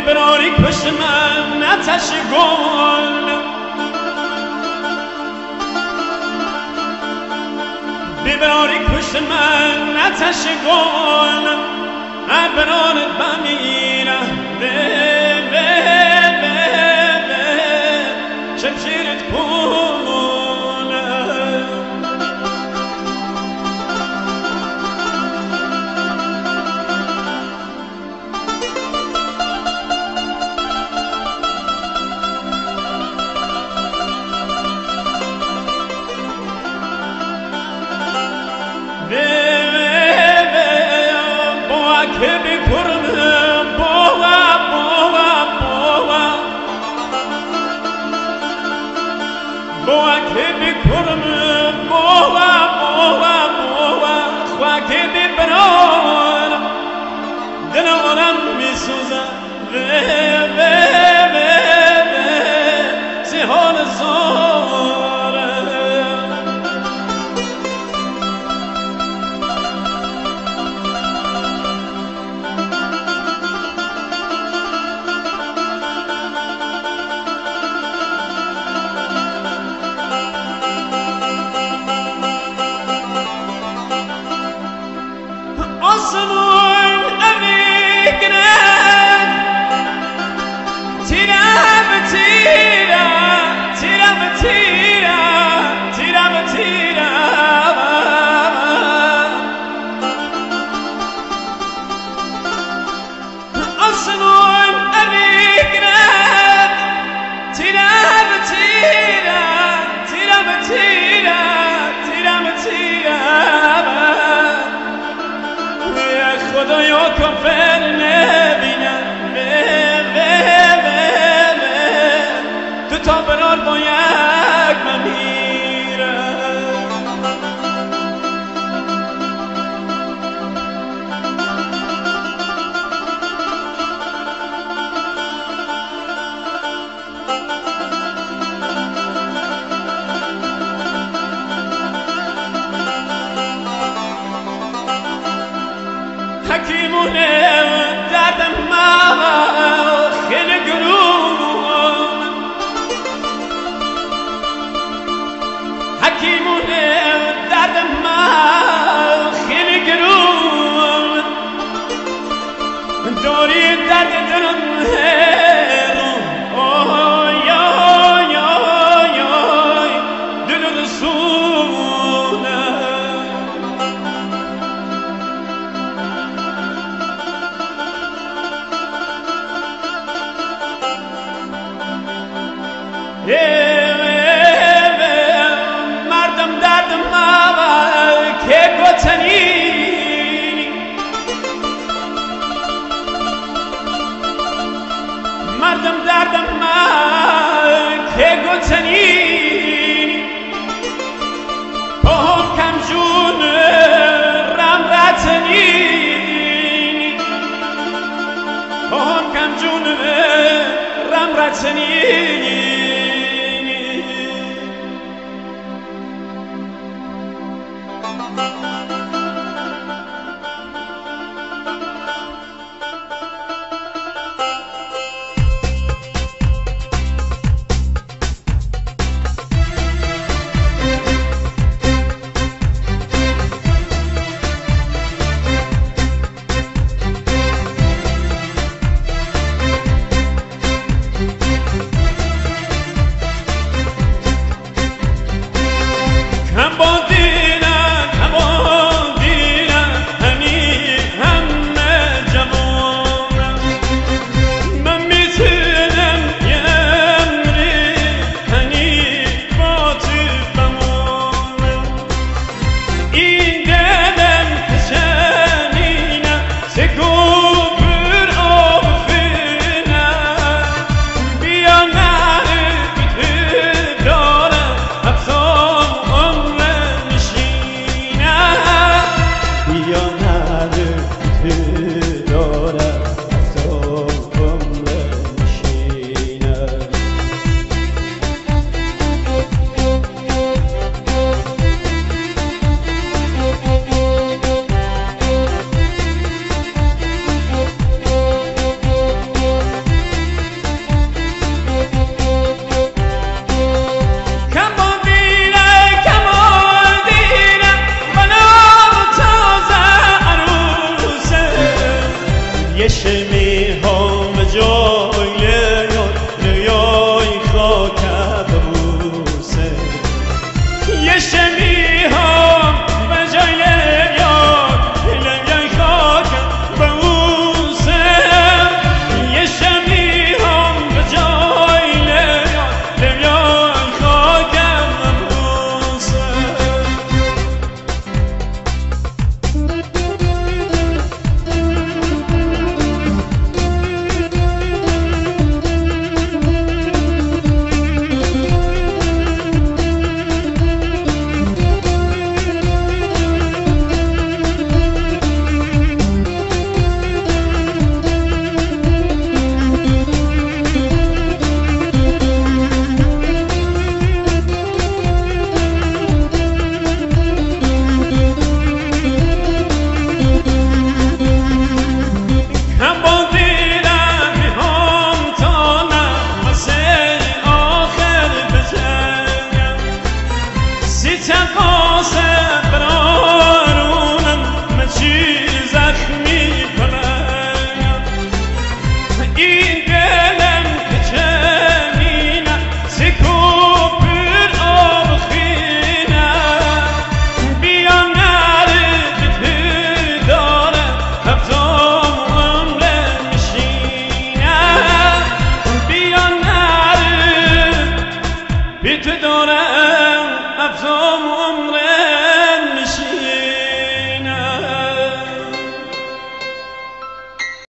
ببراری پشت من نتش گل. ببراری پشت من نتش گل. Ve ve ve Boğa köpek kuru never چنینی